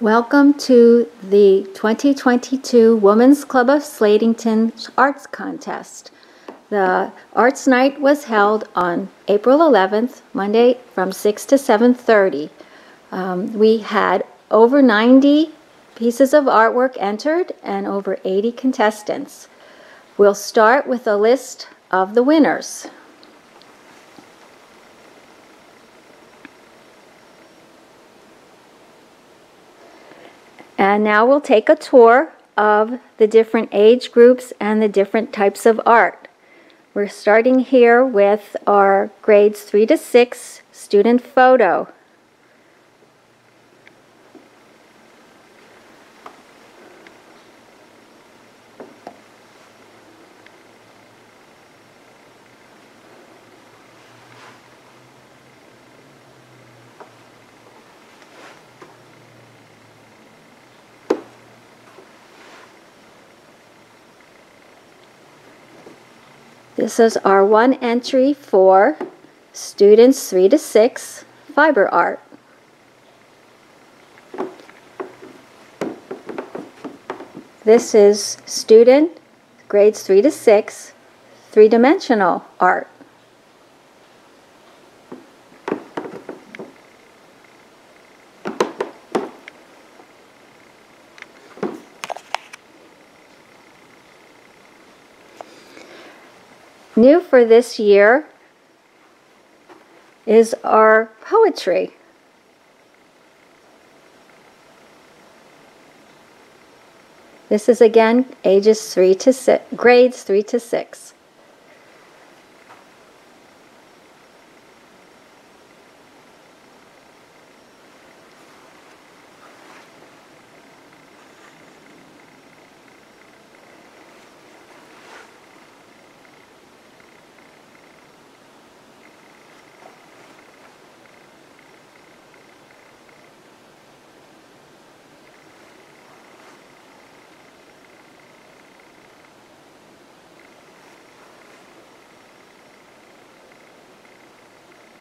Welcome to the 2022 Women's Club of Slatington Arts Contest. The Arts Night was held on April 11th, Monday, from 6 to 7:30. Um, We had over 90 pieces of artwork entered and over 80 contestants. We'll start with a list of the winners. And now we'll take a tour of the different age groups and the different types of art. We're starting here with our grades 3 to 6 student photo. This is our one entry for students 3 to 6 fiber art. This is student grades 3 to 6 three-dimensional art. New for this year is our poetry. This is again ages 3 to 6, grades 3 to 6.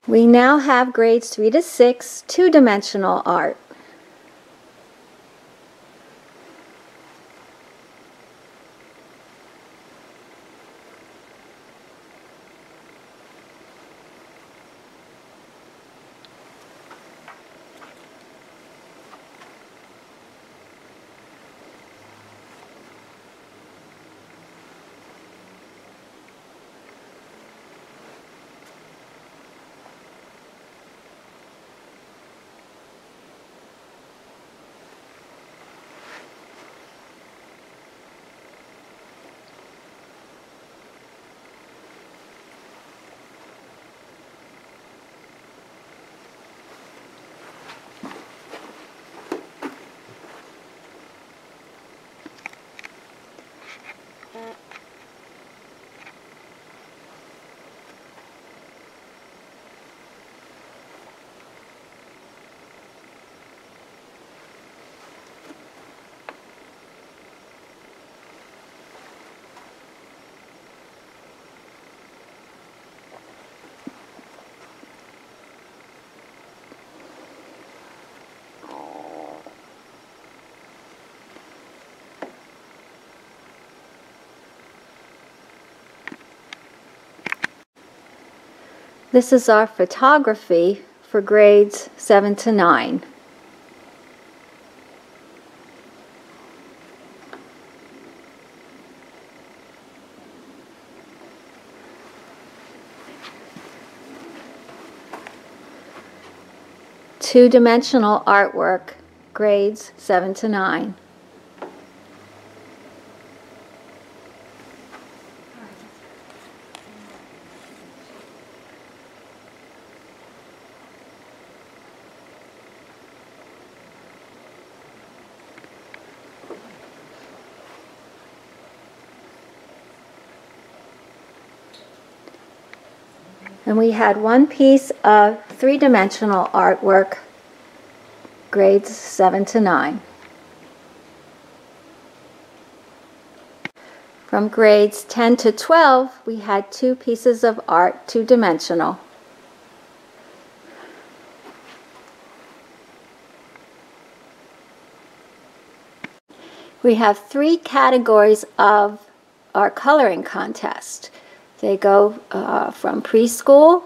We now have grades 3 to 6 two-dimensional art. This is our photography for grades 7 to 9. Two-dimensional artwork, grades 7 to 9. And we had one piece of three-dimensional artwork, grades 7 to 9. From grades 10 to 12, we had two pieces of art, two-dimensional. We have three categories of our coloring contest. They go uh, from preschool,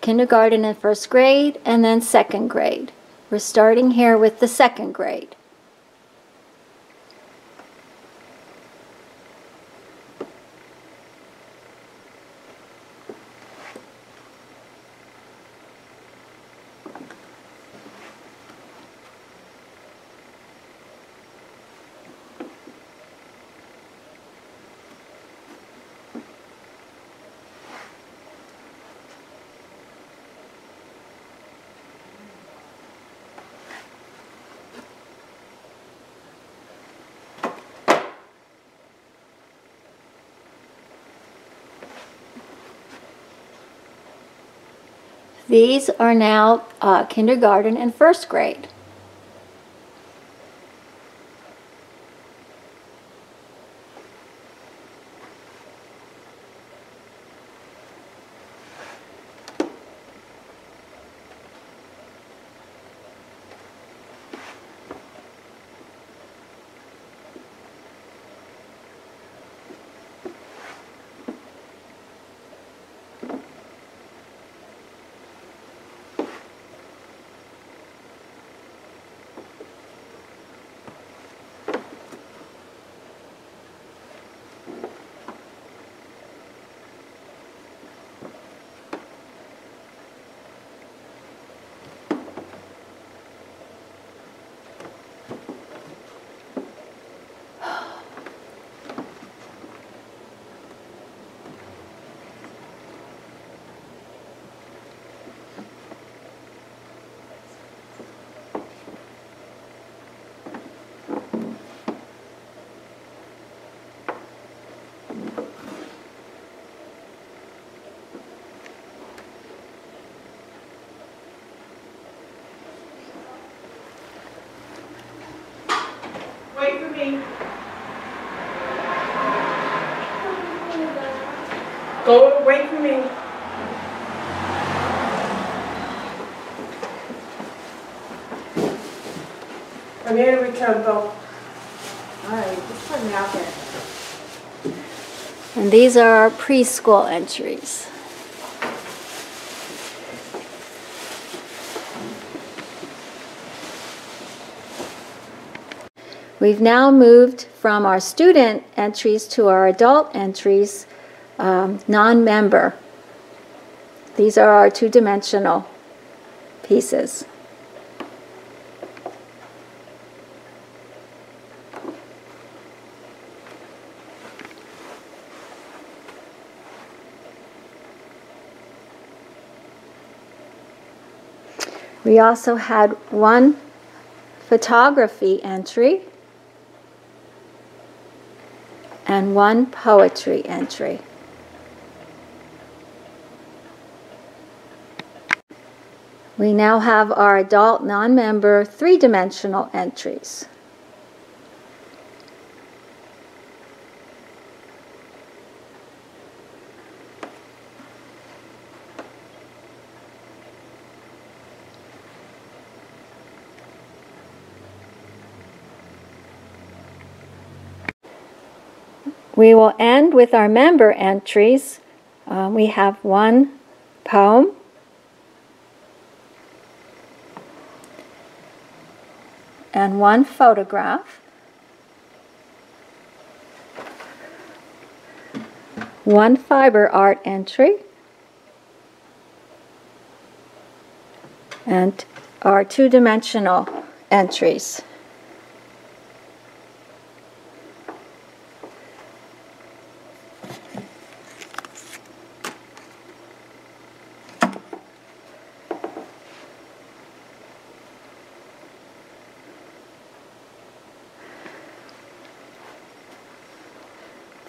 kindergarten and first grade, and then second grade. We're starting here with the second grade. These are now uh, kindergarten and first grade. Go, away from me. I'm here to return vote. All right, just put me out there. And these are our preschool entries. We've now moved from our student entries to our adult entries, um, non-member. These are our two-dimensional pieces. We also had one photography entry and one poetry entry. We now have our adult non-member three-dimensional entries. We will end with our member entries. Uh, we have one poem, and one photograph, one fiber art entry, and our two-dimensional entries.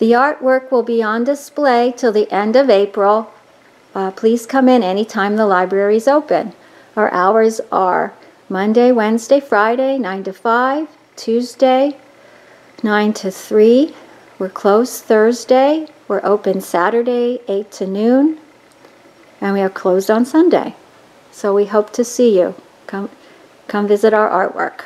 The artwork will be on display till the end of April. Uh, please come in anytime the library is open. Our hours are Monday, Wednesday, Friday, 9 to 5, Tuesday, 9 to 3. We're closed Thursday. We're open Saturday, 8 to noon. And we are closed on Sunday. So we hope to see you. Come, come visit our artwork.